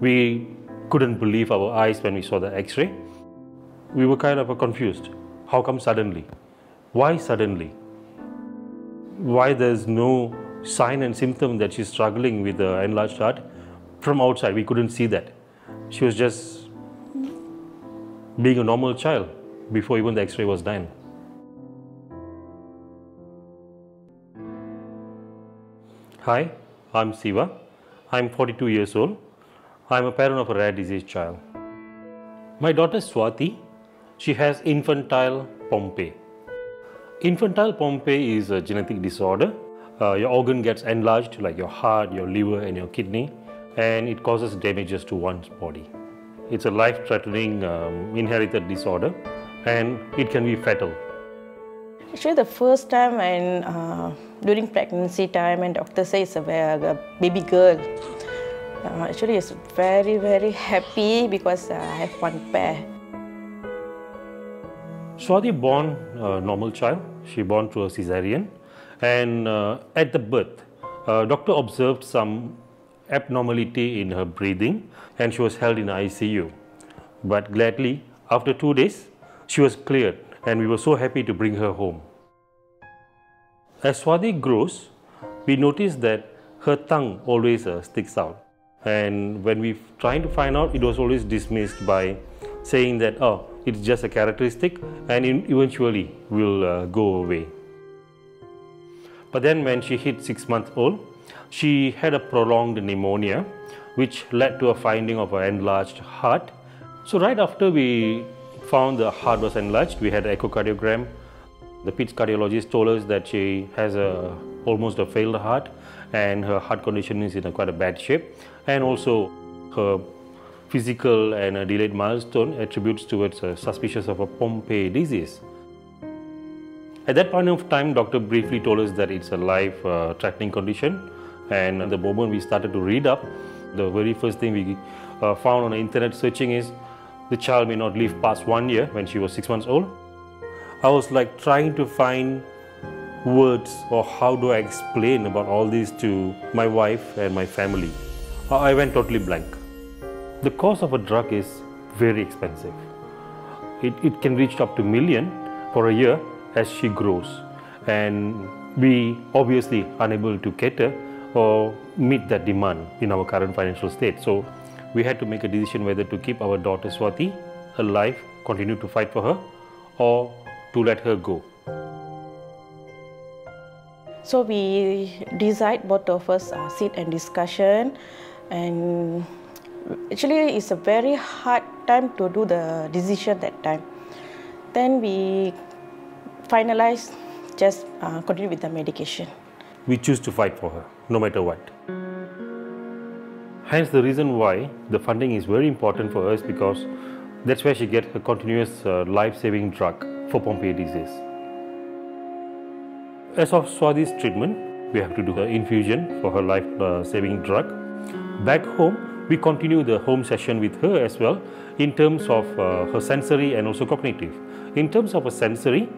We couldn't believe our eyes when we saw the x ray. We were kind of confused. How come suddenly? Why suddenly? Why there's no sign and symptom that she's struggling with the enlarged heart? From outside, we couldn't see that. She was just being a normal child before even the x ray was done. Hi, I'm Siva. I'm 42 years old. I'm a parent of a rare disease child. My daughter Swathi, she has infantile Pompe. Infantile Pompe is a genetic disorder. Uh, your organ gets enlarged, like your heart, your liver, and your kidney, and it causes damages to one's body. It's a life threatening um, inherited disorder, and it can be fatal. Actually, the first time when uh, during pregnancy time, and doctor says a baby girl. Uh, actually, it's very very happy because uh, I have one pair. Swathi born a normal child. She born through a cesarean, and uh, at the birth, uh, doctor observed some abnormality in her breathing, and she was held in ICU. But gladly, after two days, she was cleared, and we were so happy to bring her home. As Swathi grows, we notice that her tongue always uh, sticks out. And when we trying to find out, it was always dismissed by saying that, oh, it's just a characteristic and eventually will uh, go away. But then when she hit six months old, she had a prolonged pneumonia, which led to a finding of an enlarged heart. So right after we found the heart was enlarged, we had an echocardiogram. The peds cardiologist told us that she has a almost a failed heart and her heart condition is in a quite a bad shape and also her physical and a delayed milestone attributes towards a suspicious of a Pompe disease. At that point of time, doctor briefly told us that it's a life-threatening uh, condition and the moment we started to read up, the very first thing we uh, found on the internet searching is the child may not live past one year when she was six months old. I was like trying to find words or how do I explain about all this to my wife and my family. Uh, I went totally blank. The cost of a drug is very expensive. It, it can reach up to million for a year as she grows and we obviously unable to cater or meet that demand in our current financial state. So we had to make a decision whether to keep our daughter Swathi alive, continue to fight for her or to let her go. So we decide both of us uh, sit and discussion and actually it's a very hard time to do the decision that time. Then we finalize just uh, continue with the medication. We choose to fight for her no matter what. Hence the reason why the funding is very important for us because that's where she gets a continuous uh, life-saving drug for Pompe disease. As of Swathi's treatment, we have to do her infusion for her life-saving drug. Back home, we continue the home session with her as well in terms of uh, her sensory and also cognitive. In terms of her sensory,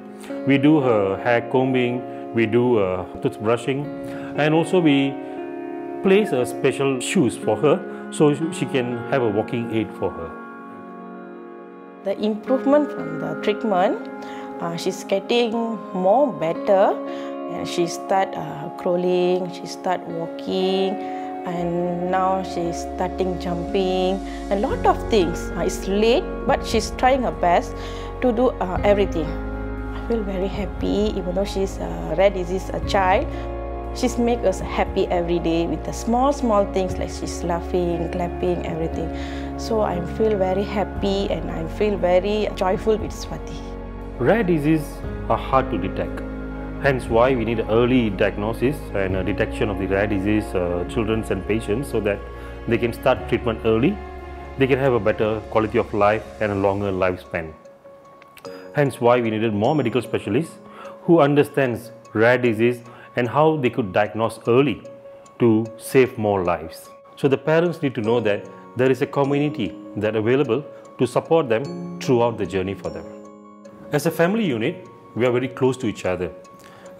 we do her hair combing, we do uh, toothbrushing, and also we place a special shoes for her so she can have a walking aid for her. The improvement from the treatment, uh, she's getting more better and she start uh, crawling, she start walking, and now she's starting jumping. A lot of things. Uh, it's late, but she's trying her best to do uh, everything. I feel very happy, even though she's a rare disease, a child. She's make us happy every day with the small, small things like she's laughing, clapping, everything. So I feel very happy and I feel very joyful with Swati. Rare diseases are hard to detect. Hence why we need early diagnosis and detection of the rare disease uh, children and patients so that they can start treatment early, they can have a better quality of life and a longer lifespan. Hence why we needed more medical specialists who understands rare disease and how they could diagnose early to save more lives. So the parents need to know that there is a community that available to support them throughout the journey for them. As a family unit, we are very close to each other.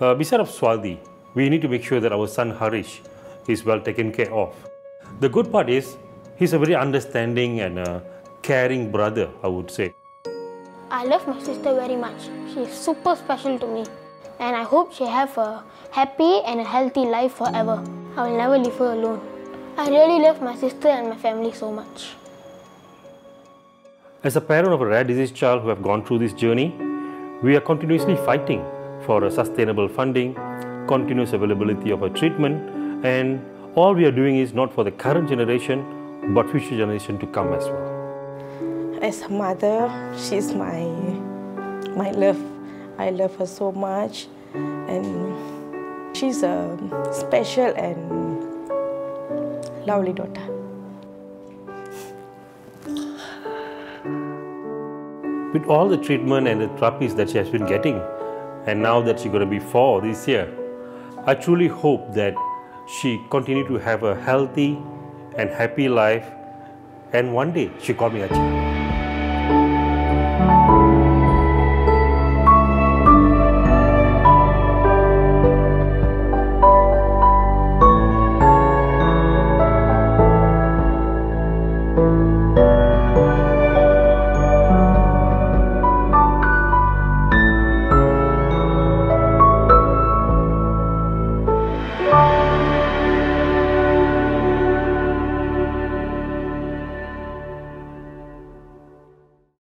Uh, beside of Swathi, we need to make sure that our son Harish is well taken care of. The good part is he's a very understanding and a caring brother, I would say. I love my sister very much. She's super special to me. And I hope she have a happy and a healthy life forever. I will never leave her alone. I really love my sister and my family so much. As a parent of a rare disease child who have gone through this journey, we are continuously fighting for a sustainable funding, continuous availability of a treatment, and all we are doing is not for the current generation, but future generation to come as well. As a mother, she's my my love. I love her so much, and she's a special and lovely daughter. With all the treatment and the therapies that she has been getting, and now that she's going to be four this year, I truly hope that she continue to have a healthy and happy life, and one day she call me a